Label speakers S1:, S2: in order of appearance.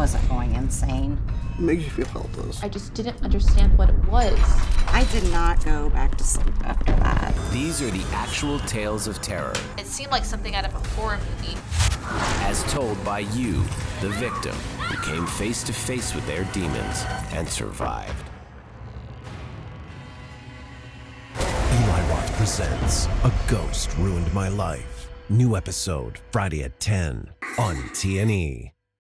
S1: wasn't going insane.
S2: It makes you feel helpless.
S3: I just didn't understand what it was.
S1: I did not go back to sleep after that.
S4: These are the actual tales of terror,
S3: It seemed like something out of a horror movie.
S4: as told by you, the victim, who came face to face with their demons and survived.
S5: Eli Roth presents A Ghost Ruined My Life. New episode Friday at 10 on T+E.